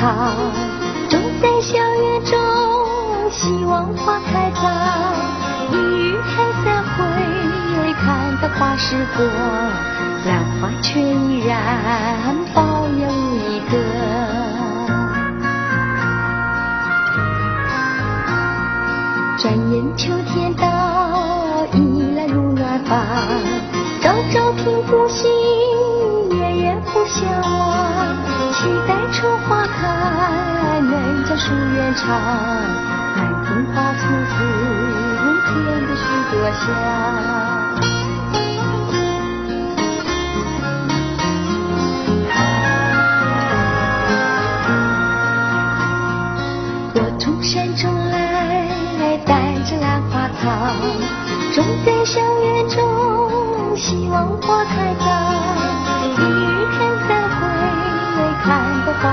草，种在小园中，希望花开早。一遇还三回，看到花时过，兰花却依然保有一个。转眼秋天到，依兰如暖房，朝朝听不醒。不相忘，期待春花开，能将树园长。满庭花簇簇，添得许多香。我从山中来，带着兰花草，种在小园中，希望花开早。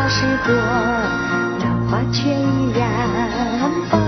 时过，兰花却依然苞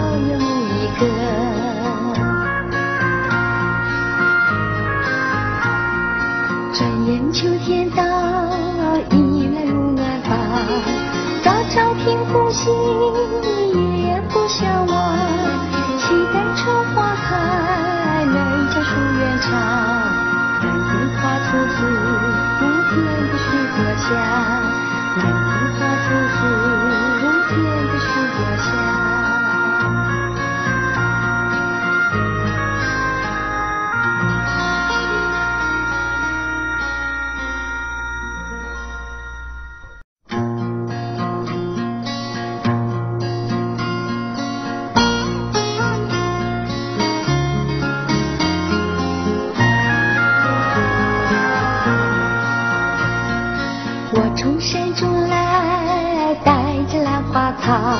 我从山中来带着兰花草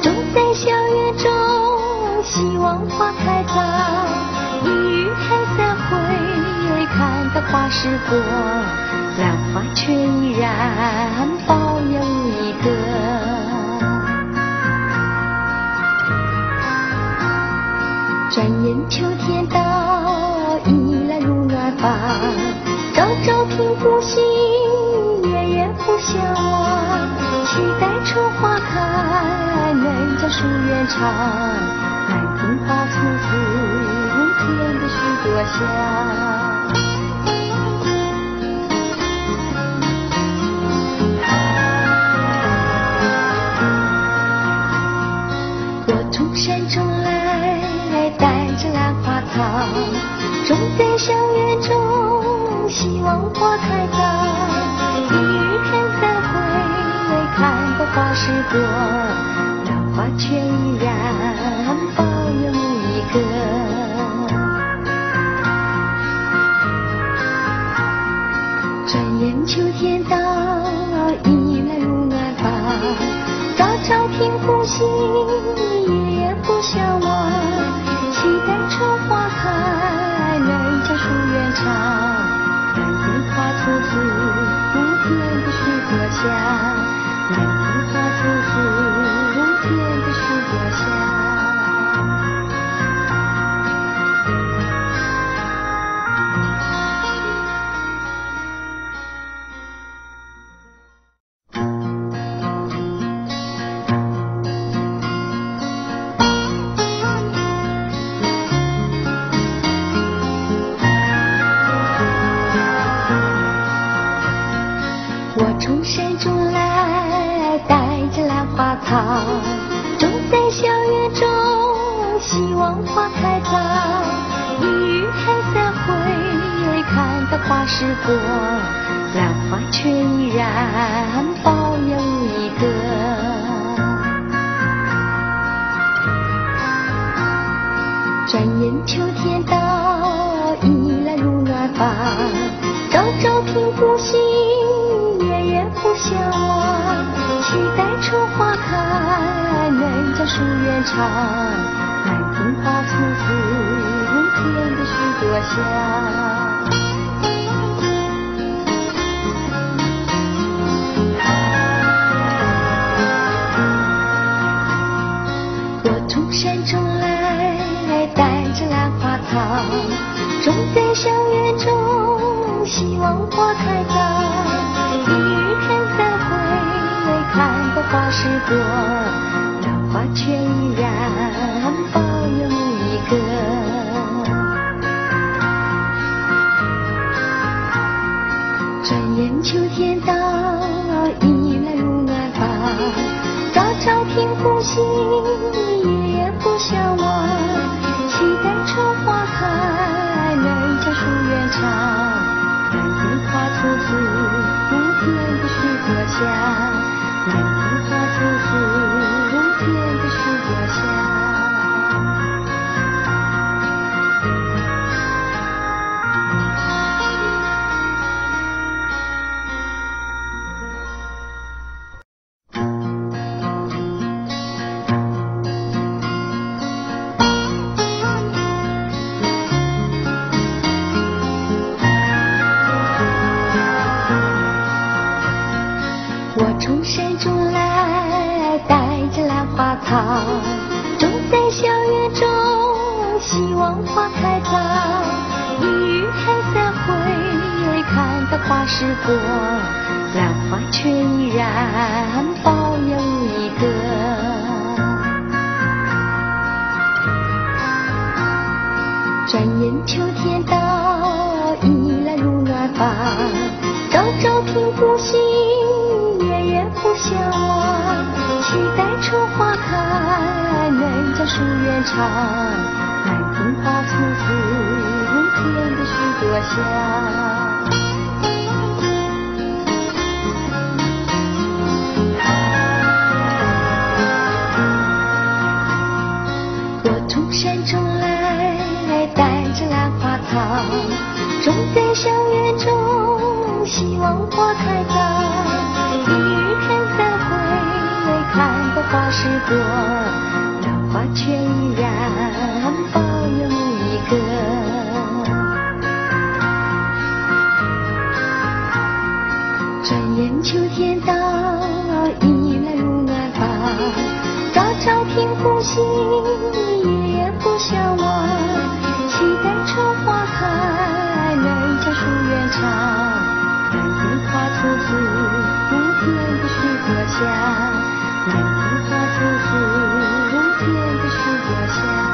种在小园中希望花开早一日看三回看得花时过兰花却依然期待春花开，能将树园长。满庭花簇簇，添得许多香。我从山中来，带着兰花草种在小园中，希望花开早。一日看，时过，兰花却依然保有一个。转眼秋天到，依兰如暖发。早朝听呼吸，草，种在小园中，希望花开早。一日开三会，看到花时过，兰花却依然保有一个。转眼秋天到，一来入暖房，朝朝频顾星，夜夜不相忘。期待春花开能将树愿长满庭花簇簇添的许多香。我从山中来带着兰花草种在小园中希望花开过，草，种在校园中，希望花开早。一日还在回，看到花时过，兰花却依然保有一个。转眼秋天到，已来入暖房，朝朝听呼吸，忘，期待春花开，人家树远长，蓝天花簇簇，添得许多香。我从山中来，带着兰花草，种在小园中，希望花开早。花时过，兰花却依然保有一个。转眼秋天到，已来入暖房，朝朝听呼吸，夜夜不相忘，期待春花开，人家树远长，蓝天花簇簇，无边的许多香，蓝天，的许多香。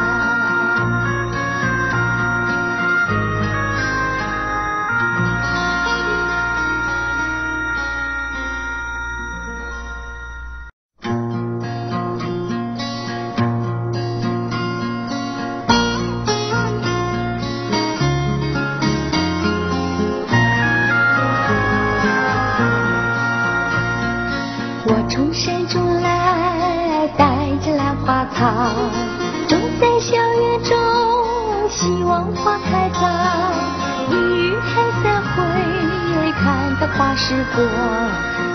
时过，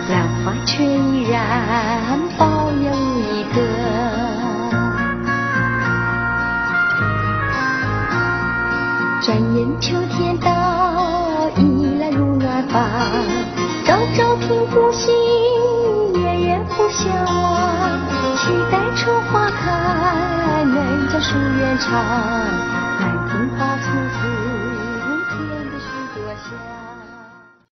兰花却依然保有一个。转眼秋天到，已来入暖房，朝朝听呼吸，夜夜不相忘，期待春花开，人家树远长，蓝天花簇簇。